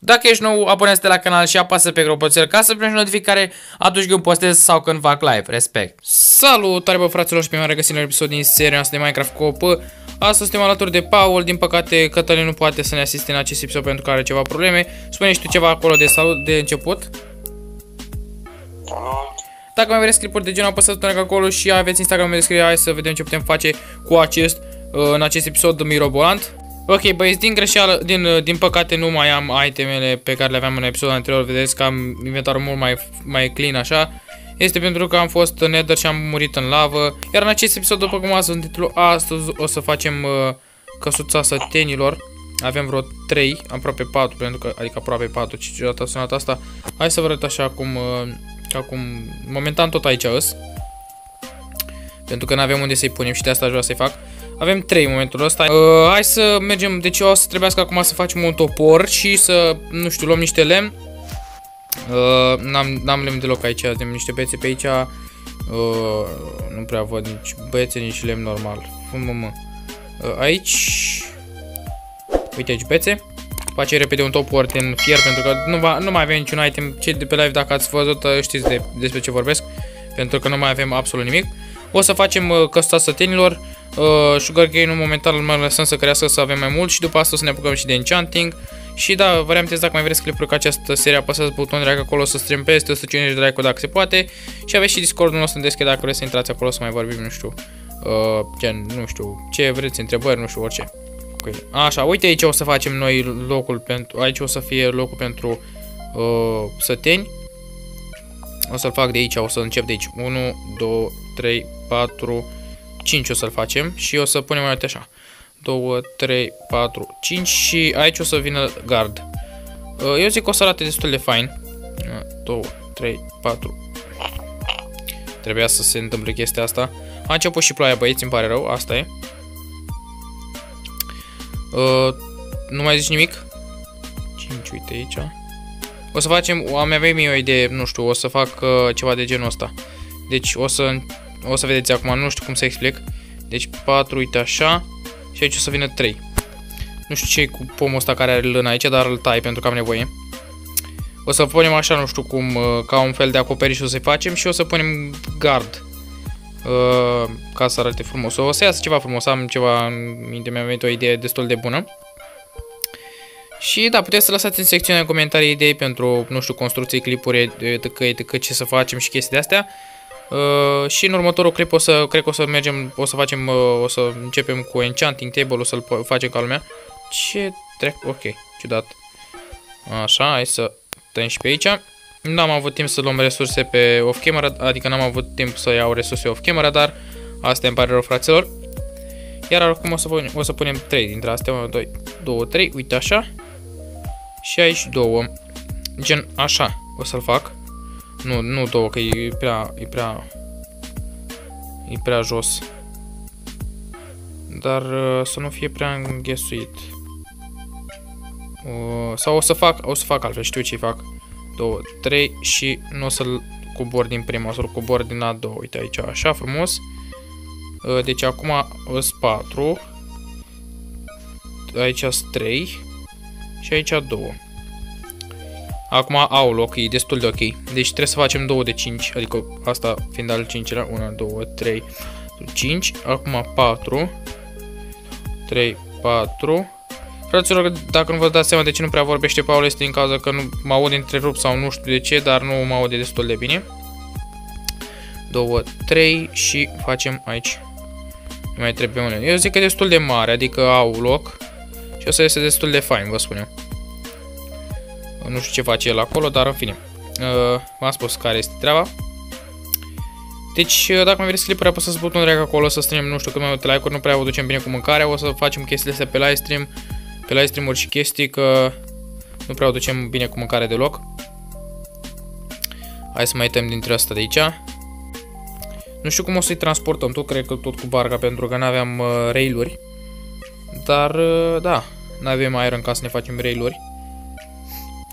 Dacă ești nou, abonează-te la canal și apasă pe clopoțel ca să primești notificare atunci când postez sau când fac live. Respect! Salutare bă fraților și pe mai regăsim la episod din seria noastră de Minecraft Copă. Astăzi suntem alături de Paul, din păcate Cătălin nu poate să ne asiste în acest episod pentru că are ceva probleme. Spune și tu ceva acolo de salut de început. Dacă mai vreți clipuri de genul, apăsați like acolo și aveți Instagram în descriere. Hai să vedem ce putem face cu acest, uh, în acest episod mirobolant. Ok, băieți, din greșeală, din, uh, din păcate nu mai am itemele pe care le aveam în episodul anterior. Vedeți că am inventarul mult mai, mai clean așa. Este pentru că am fost în nether și am murit în lavă. Iar în acest episod, după cum ați în titlul, astăzi o să facem uh, căsuța sătenilor. Avem vreo 3, aproape 4, pentru că, adică aproape 4, ce ciudată a sunat asta. Hai să vă arăt așa cum, uh, acum, momentan tot aici îs. Pentru că nu avem unde să-i punem și de asta aș vrea să-i fac. Avem 3 în momentul ăsta. Uh, hai să mergem, deci o să trebuiască acum să facem un topor și să, nu știu, luăm niște lemn. Uh, N-am lemn deloc aici, avem niște bețe pe aici. Uh, nu prea văd nici bețe, nici lemn normal. Mă, mă. Uh, aici... Uite aici bețe. Face repede un topor din fier pentru că nu, va, nu mai avem niciun item. Cei de pe live, dacă ați văzut, uh, știți de, despre ce vorbesc. Pentru că nu mai avem absolut nimic. O să facem uh, căsuța sătenilor. Uh, Sugarcane-ul momentan îl mai lăsăm să crească să avem mai mult și după asta o să ne apucăm și de enchanting. Și da, vă reamintesc dacă mai vreți clipuri ca această serie, apăsați butonul de like acolo să stream peste 150 de like dacă se poate. Și aveți și Discord-ul nostru în descriere dacă vreți să intrați acolo să mai vorbim, nu știu, uh, gen, nu știu, ce vreți, întrebări, nu știu, orice. Okay. Așa, uite aici o să facem noi locul pentru, aici o să fie locul pentru uh, săteni. O să-l fac de aici, o să încep de aici. 1, 2, 3, 4, 5 o să-l facem și o să punem mai așa. 2, 3, 4, 5 și aici o să vină gard. Uh, eu zic că o să arate destul de fain. 2, 3, 4. Trebuia să se întâmple chestia asta. A început și ploaia, băieți, îmi pare rău, asta e. Uh, nu mai zici nimic? 5, uite aici. O să facem, am avea mie o idee, nu știu, o să fac uh, ceva de genul ăsta. Deci o să, o să vedeți acum, nu știu cum să explic. Deci 4, uite așa. Și aici o să vină 3. Nu știu ce cu pomul ăsta care are lână aici, dar îl tai pentru că am nevoie. O să punem așa, nu știu cum, uh, ca un fel de acoperiș o să-i facem și o să punem gard. Uh, ca să arate frumos. O să iasă ceva frumos, am ceva în minte, mi-a venit o idee destul de bună. Și da, puteți să lăsați în secțiunea de comentarii idei pentru, nu știu, construcții, clipuri, etc, etc, ce să facem și chestii de astea. Uh, și în următorul clip o să, cred că o să mergem, o să facem, uh, o să începem cu Enchanting Table, o să-l facem ca lumea. Ce trec, ok, ciudat. Așa, hai să tăiem și pe aici. Nu am avut timp să luăm resurse pe off-camera, adică n-am avut timp să iau resurse off-camera, dar asta îmi pare rău, fraților. Iar acum o să, punem, o să punem 3 dintre astea, 1, 2, 2, 3, uite așa. Și aici două. Gen așa, o să-l fac. Nu, nu două, că e prea, e prea, e prea jos. Dar uh, să nu fie prea înghesuit. Uh, sau o să fac, o să fac altfel, știu ce fac. 2, 3 și nu o să-l cobor din prima, o să-l cobor din a doua. Uite aici, așa frumos. Uh, deci acum sunt 4. Aici sunt 3. Și aici 2. Acum au loc, e destul de ok. Deci trebuie să facem 2 de 5, adică asta fiind al 5-lea. 1, 2, 3, 5. Acum 4. 3, 4. Fraților, dacă nu vă dați seama de ce nu prea vorbește Paul, este din cauza că nu mă aud întrerup sau nu știu de ce, dar nu mă aude destul de bine. 2, 3 și facem aici. Nu mai trebuie unele. Eu zic că e destul de mare, adică au loc. Și o să iese destul de fain, vă spun eu. Nu știu ce face el acolo, dar în fine. Uh, V-am spus care este treaba. Deci, uh, dacă mai vreți clipuri, apăsați butonul drag acolo să stream, nu știu cât mai multe like-uri, nu prea vă ducem bine cu mâncarea, o să facem chestiile astea pe live stream, pe live stream-uri și chestii, că nu prea o ducem bine cu mâncare deloc. Hai să mai tem dintre asta de aici. Nu știu cum o să-i transportăm, tot cred că tot cu barca, pentru că nu aveam uh, railuri. Dar, uh, da, nu avem iron ca să ne facem railuri.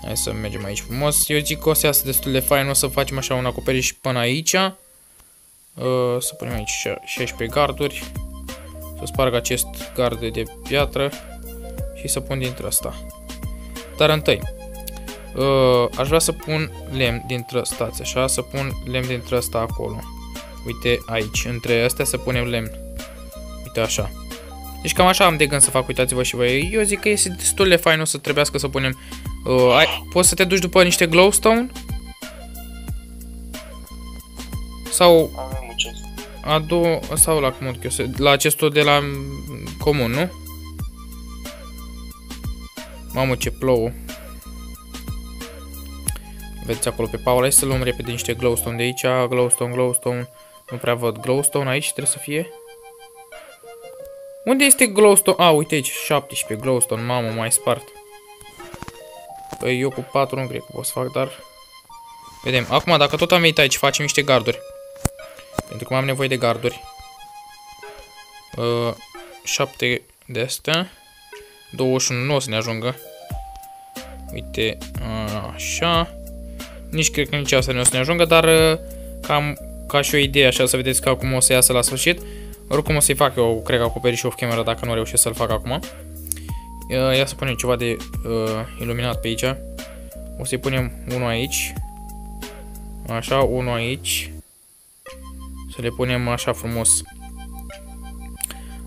Hai să mergem aici frumos. Eu zic că o să iasă destul de fain. O să facem așa un acoperiș până aici. Uh, să punem aici 16 garduri. Să sparg acest gard de piatră. Și să pun dintre asta. Dar întâi, Uh, aș vrea să pun lemn dintre stați așa, să pun lemn dintre ăsta acolo. Uite aici, între astea să punem lemn. Uite așa. Deci cam așa am de gând să fac, uitați-vă și voi. Eu zic că este destul de fain, o să trebuiască să punem... Uh, ai, poți să te duci după niște glowstone? Sau... Adu... Sau la cum La acestul de la comun, nu? Mamă, ce plouă. Vedeți acolo pe Paula. Hai să luăm repede niște glowstone de aici. Glowstone, glowstone. Nu prea văd glowstone aici, trebuie să fie. Unde este glowstone? A, uite aici, 17 glowstone. Mamă, mai spart. Păi eu cu 4 nu cred că pot să fac, dar... Vedem. Acum, dacă tot am venit aici, facem niște garduri. Pentru că am nevoie de garduri. Uh, 7 de astea. 21 nu o să ne ajungă. Uite, așa. Nici cred că nici asta nu o să ne ajungă, dar uh, cam ca și o idee, așa să vedeți că acum o să iasă la sfârșit. Oricum o să-i fac eu, cred că acoperiș off camera dacă nu reușesc să-l fac acum. Uh, ia să punem ceva de uh, iluminat pe aici. O să-i punem unul aici. Așa, unul aici. Să le punem așa frumos.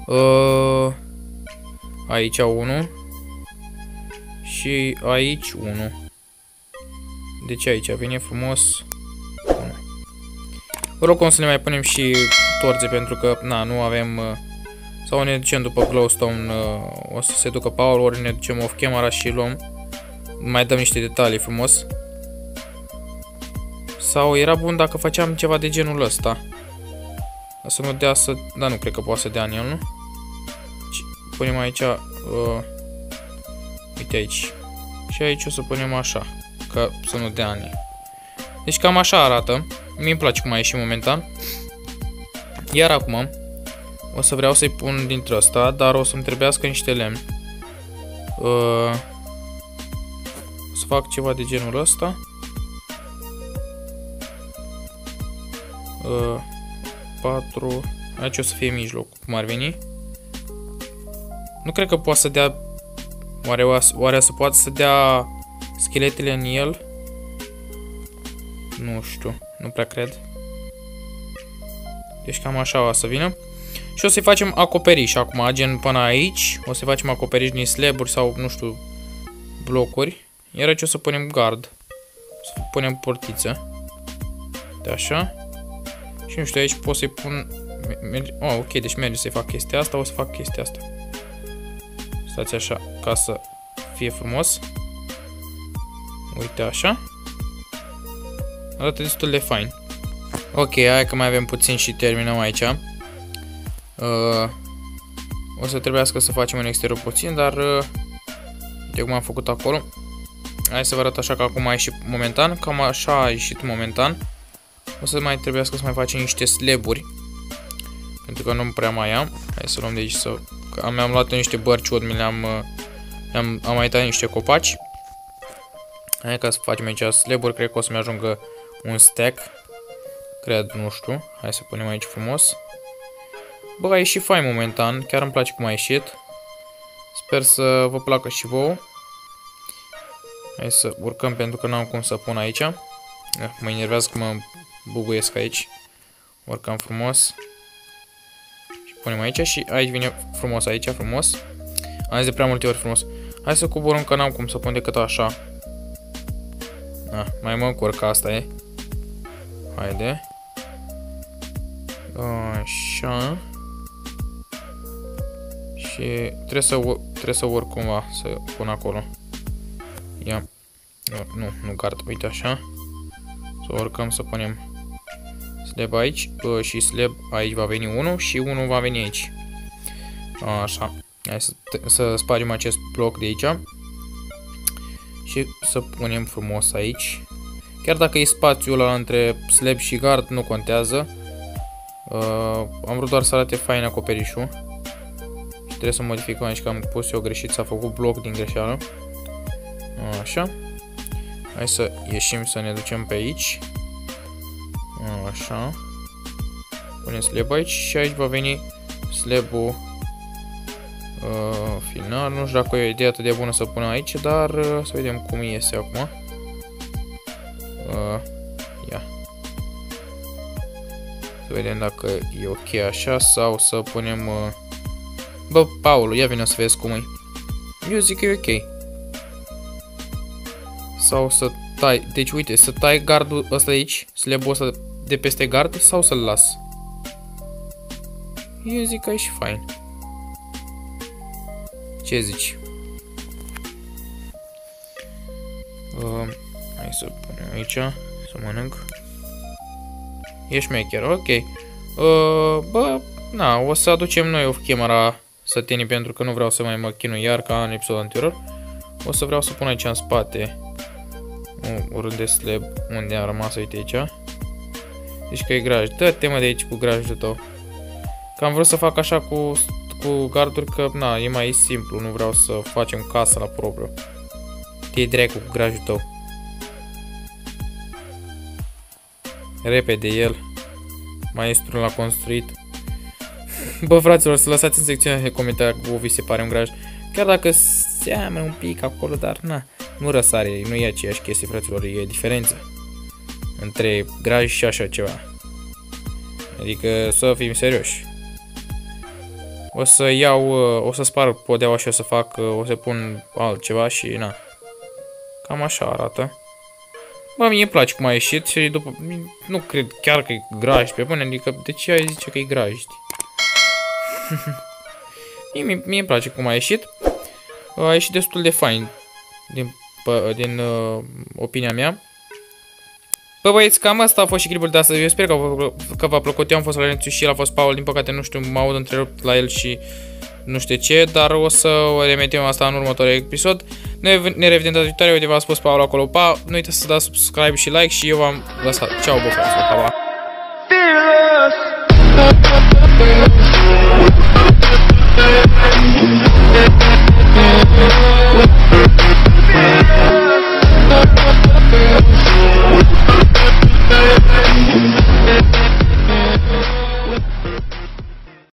Uh, aici unul. Și aici unul. Deci aici vine frumos. Oricum să ne mai punem și torțe pentru că na, nu avem... Uh, sau ne ducem după glowstone, uh, o să se ducă Paul, ori ne ducem off camera și luăm. Mai dăm niște detalii frumos. Sau era bun dacă făceam ceva de genul ăsta. Să nu dea să... Da, nu cred că poate să dea în el, nu? Punem aici... Uh, uite aici. Și aici o să punem așa. Că să nu dea ani. Deci cam așa arată. Mi-mi place cum a ieșit momentan. Iar acum o să vreau să-i pun dintre asta, dar o să-mi trebuiască niște lemn. Uh, să fac ceva de genul ăsta. Uh, 4. Aici o să fie mijloc, cum ar veni. Nu cred că poate să dea... Oare, oare să poate să dea scheletele în el? Nu știu, nu prea cred. Deci cam așa o să vină. Și o să-i facem acoperiș acum, gen până aici. O să facem acoperiș din slaburi sau, nu știu, blocuri. Iar aici o să punem gard. O să punem portiță. De așa. Și nu știu, aici pot să-i pun... Merge... Oh, ok, deci merge să-i fac chestia asta, o să fac chestia asta. Stați așa, ca să fie frumos. Uite așa. Arată destul de fain. Ok, hai că mai avem puțin și terminăm aici. Uh, o să trebuiască să facem un exterior puțin, dar uh, de cum am făcut acolo. Hai să vă arăt așa că acum a ieșit momentan. Cam așa a ieșit momentan. O să mai trebuiască să mai facem niște slaburi. Pentru că nu prea mai am. Hai să luăm de aici să... Am, am luat niște bărciuri, mi le-am... Am, am mai tăiat niște copaci. Hai ca să facem aici slaburi, cred că o să-mi ajungă un stack. Cred, nu știu. Hai să punem aici frumos. Bă, a ieșit fain momentan. Chiar îmi place cum a ieșit. Sper să vă placă și vouă. Hai să urcăm pentru că n-am cum să pun aici. Mă enervează că mă buguiesc aici. Urcăm frumos. Și punem aici și aici vine frumos, aici frumos. Am zis de prea multe ori frumos. Hai să coborăm că n-am cum să pun decât așa. Ah, mai mă încurc, asta e. Haide. Așa. Și trebuie să, trebuie să urc cumva, să pun acolo. Ia. Nu, nu cart, uite așa. Să urcăm să punem slab aici și slab aici va veni unul și unul va veni aici. Așa. Hai să, să spargem acest bloc de aici. Și să punem frumos aici. Chiar dacă e spațiul ăla între slab și gard, nu contează. Uh, am vrut doar să arate fain acoperișul. Și trebuie să modificăm aici că am pus eu greșit, s-a făcut bloc din greșeală. Așa. Hai să ieșim să ne ducem pe aici. Așa. Punem slab aici și aici va veni slabul uh, final. Nu știu dacă e o idee atât de bună să punem aici, dar uh, să vedem cum iese acum. Să vedem dacă e ok așa sau să punem... Uh... Bă, Paul, ia vină să vezi cum e. Eu zic că e ok. Sau să tai... Deci, uite, să tai gardul ăsta de aici, slabul ăsta de peste gard, sau să-l las? Eu zic că e și fain. Ce zici? Uh, hai să punem aici, să mănânc. E șmecher, ok. Uh, bă, na, o să aducem noi o camera sătenii pentru că nu vreau să mai mă chinui iar ca în episodul anterior. O să vreau să pun aici în spate un rând de slab unde a rămas, uite aici. Deci că e graj. Dă-te mă de aici cu grajul tău. Că am vrut să fac așa cu, cu garduri că, na, e mai simplu. Nu vreau să facem casa la propriu. Te dracu cu grajul tău. Repede el. Maestrul l-a construit. Bă, fraților, să lăsați în secțiunea de comentarii cu vi se pare un graj. Chiar dacă seamănă un pic acolo, dar na, nu răsare, nu e aceeași chestie, fraților, e diferență între graj și așa ceva. Adică să fim serioși. O să iau, o să spar podeaua și o să fac, o să pun altceva și na. Cam așa arată. Bă, mie îmi place cum a ieșit și după, nu cred chiar că e graj pe bune, adică de ce ai zice că e graj, știi? mie, mie, mie îmi place cum a ieșit. A ieșit destul de fain din, din uh, opinia mea. Bă băieți, cam asta a fost și clipul de astăzi. Eu sper că, că v-a plăcut. Eu am fost la Lențu și el a fost Paul. Din păcate nu știu, mă aud întrerupt la el și nu știu ce, dar o să o remetiem asta în următorul episod. Noi ne revedem data viitoare, uite v-a spus Paul acolo, pa, nu uitați să dați subscribe și like și eu v-am lăsat. Ceau, bă, frate, pa, pa. Fearless.